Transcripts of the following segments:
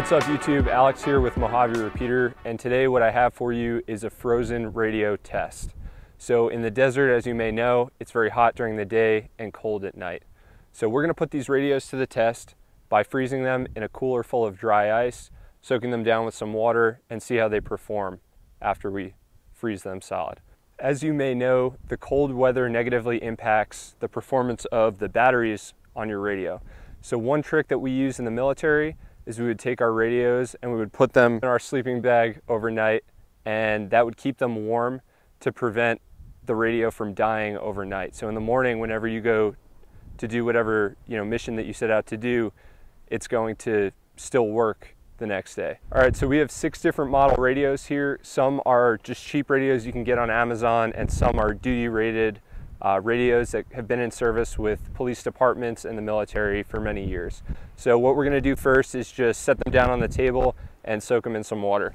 What's up YouTube? Alex here with Mojave Repeater and today what I have for you is a frozen radio test. So in the desert, as you may know, it's very hot during the day and cold at night. So we're gonna put these radios to the test by freezing them in a cooler full of dry ice, soaking them down with some water and see how they perform after we freeze them solid. As you may know, the cold weather negatively impacts the performance of the batteries on your radio. So one trick that we use in the military is we would take our radios and we would put them in our sleeping bag overnight and that would keep them warm to prevent the radio from dying overnight. So in the morning, whenever you go to do whatever you know mission that you set out to do, it's going to still work the next day. All right, so we have six different model radios here. Some are just cheap radios you can get on Amazon and some are duty rated uh, radios that have been in service with police departments and the military for many years. So what we're gonna do first is just set them down on the table and soak them in some water.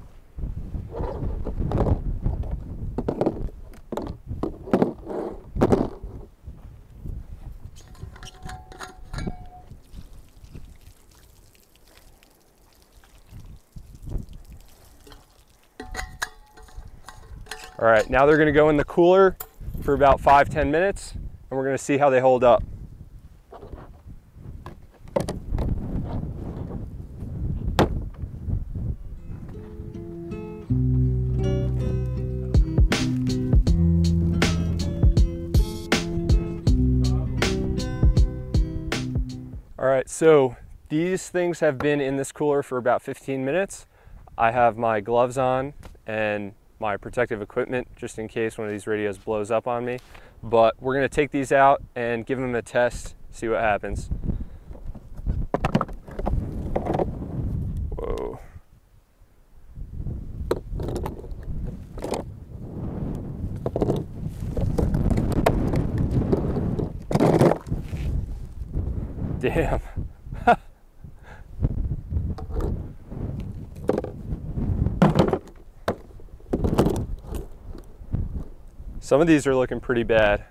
All right, now they're gonna go in the cooler for about five ten minutes and we're gonna see how they hold up. All right, so these things have been in this cooler for about 15 minutes. I have my gloves on and my protective equipment just in case one of these radios blows up on me. But we're gonna take these out and give them a test, see what happens. Whoa. Damn. Some of these are looking pretty bad.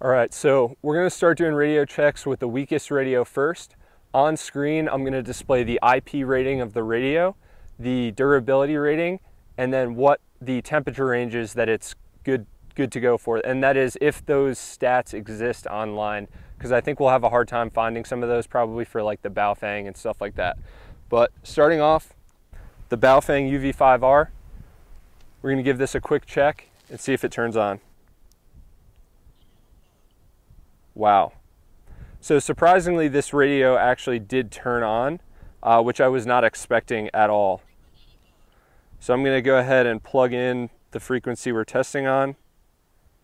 All right, so we're gonna start doing radio checks with the weakest radio first. On screen, I'm gonna display the IP rating of the radio, the durability rating, and then what the temperature range is that it's good, good to go for. And that is if those stats exist online, because I think we'll have a hard time finding some of those probably for like the Baofeng and stuff like that. But starting off, the Baofeng UV5R, we're gonna give this a quick check and see if it turns on. Wow. So surprisingly, this radio actually did turn on, uh, which I was not expecting at all. So I'm gonna go ahead and plug in the frequency we're testing on,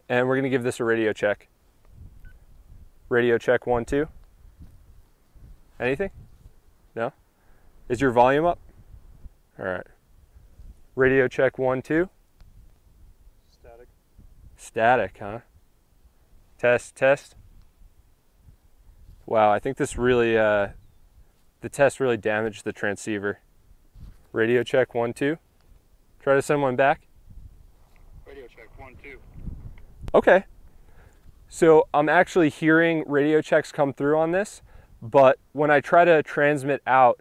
and we're gonna give this a radio check. Radio check one, two. Anything? Is your volume up? All right. Radio check one, two. Static. Static, huh? Test, test. Wow, I think this really, uh, the test really damaged the transceiver. Radio check one, two. Try to send one back. Radio check one, two. Okay. So I'm actually hearing radio checks come through on this, but when I try to transmit out,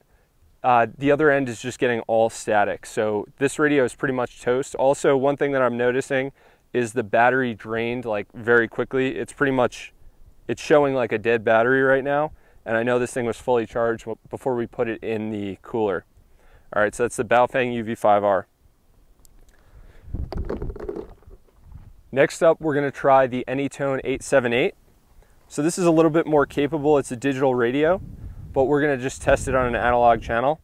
uh, the other end is just getting all static. So this radio is pretty much toast. Also, one thing that I'm noticing is the battery drained like very quickly. It's pretty much, it's showing like a dead battery right now. And I know this thing was fully charged before we put it in the cooler. All right, so that's the Baofeng UV5R. Next up, we're gonna try the Anytone 878. So this is a little bit more capable. It's a digital radio but we're gonna just test it on an analog channel.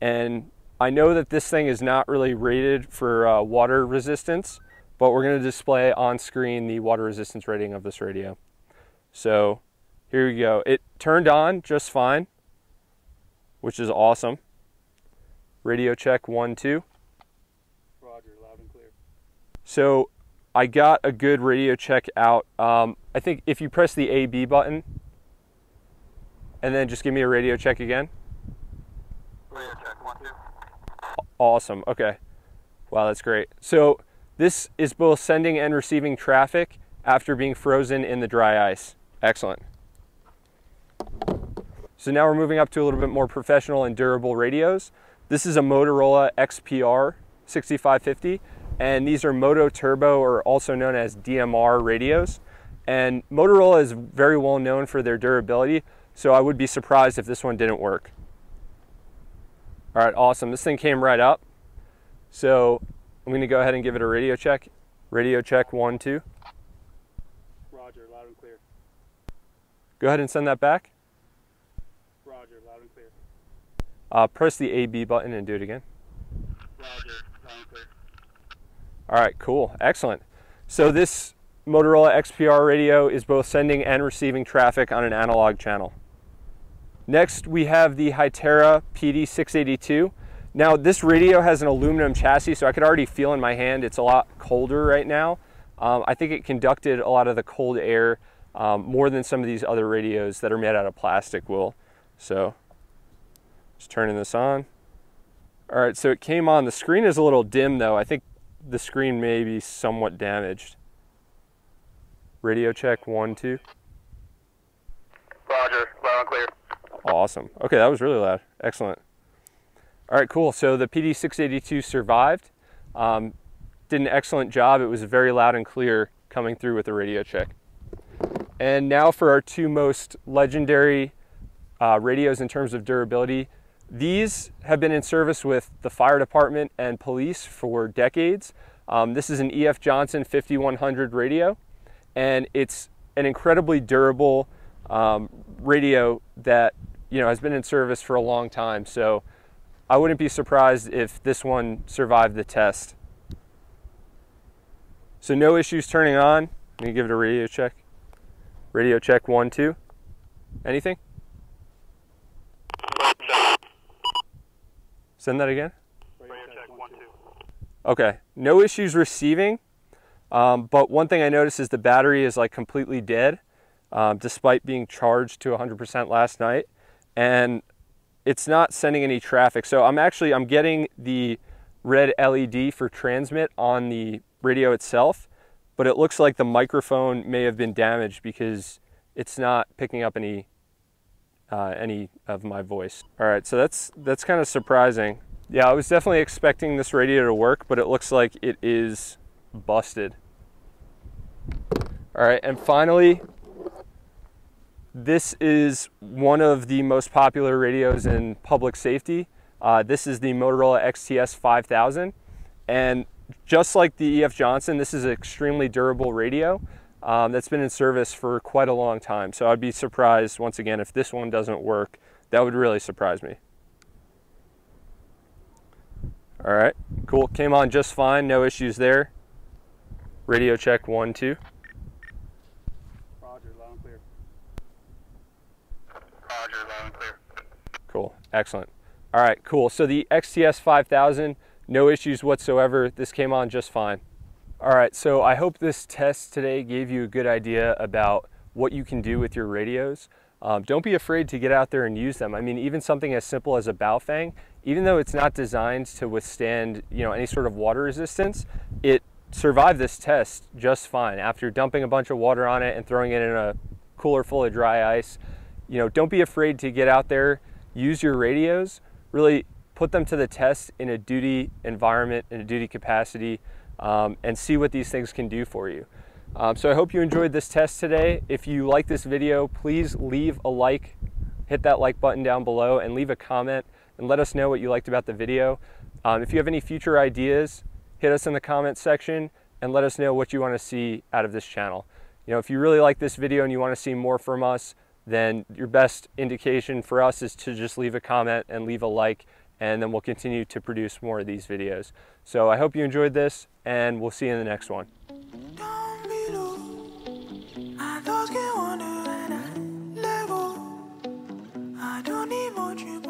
And I know that this thing is not really rated for uh, water resistance, but we're gonna display on screen the water resistance rating of this radio. So here we go. It turned on just fine, which is awesome. Radio check one, two. Roger, loud and clear. So I got a good radio check out. Um, I think if you press the AB button, and then just give me a radio check again. Radio check, one, two. Awesome. Okay. Wow, that's great. So this is both sending and receiving traffic after being frozen in the dry ice. Excellent. So now we're moving up to a little bit more professional and durable radios. This is a Motorola XPR 6550 and these are MOTOTRBO or also known as DMR radios. And Motorola is very well known for their durability, so I would be surprised if this one didn't work. All right, awesome. This thing came right up. So I'm gonna go ahead and give it a radio check. Radio check one, two. Roger, loud and clear. Go ahead and send that back. Roger, loud and clear. Uh, press the AB button and do it again. Roger, loud and clear. All right, cool, excellent. So this Motorola XPR radio is both sending and receiving traffic on an analog channel. Next, we have the Hytera PD682. Now, this radio has an aluminum chassis, so I could already feel in my hand it's a lot colder right now. Um, I think it conducted a lot of the cold air um, more than some of these other radios that are made out of plastic will. So, just turning this on. All right, so it came on. The screen is a little dim though. I think the screen may be somewhat damaged. Radio check one, two. Roger, loud and clear. Awesome. Okay, that was really loud. Excellent. All right, cool. So the PD682 survived. Um, did an excellent job. It was very loud and clear coming through with the radio check. And now for our two most legendary uh, radios in terms of durability. These have been in service with the fire department and police for decades. Um, this is an EF Johnson 5100 radio, and it's an incredibly durable um, radio that you know has been in service for a long time. So I wouldn't be surprised if this one survived the test. So no issues turning on. Let me give it a radio check. Radio check one, two. Anything? Send that again. Okay, no issues receiving. Um, but one thing I noticed is the battery is like completely dead, um, despite being charged to 100% last night, and it's not sending any traffic. So I'm actually I'm getting the red LED for transmit on the radio itself, but it looks like the microphone may have been damaged because it's not picking up any uh, any of my voice. All right, so that's that's kind of surprising. Yeah, I was definitely expecting this radio to work, but it looks like it is busted. All right, and finally, this is one of the most popular radios in public safety. Uh, this is the Motorola XTS 5000, and just like the EF Johnson, this is an extremely durable radio um, that's been in service for quite a long time. So I'd be surprised once again if this one doesn't work. That would really surprise me. All right, cool. Came on just fine, no issues there. Radio check one, two. Roger, loud and clear. Roger, loud and clear. Cool, excellent. All right, cool. So the XTS 5000, no issues whatsoever. This came on just fine. All right, so I hope this test today gave you a good idea about what you can do with your radios. Um, don't be afraid to get out there and use them. I mean, even something as simple as a Baofeng, even though it's not designed to withstand, you know, any sort of water resistance, it survived this test just fine. After dumping a bunch of water on it and throwing it in a cooler full of dry ice, you know, don't be afraid to get out there, use your radios, really put them to the test in a duty environment, in a duty capacity, um, and see what these things can do for you. Um, so I hope you enjoyed this test today. If you like this video, please leave a like, hit that like button down below and leave a comment and let us know what you liked about the video. Um, if you have any future ideas, hit us in the comments section and let us know what you want to see out of this channel. You know, if you really like this video and you want to see more from us, then your best indication for us is to just leave a comment and leave a like, and then we'll continue to produce more of these videos. So I hope you enjoyed this, and we'll see you in the next one. I don't need more.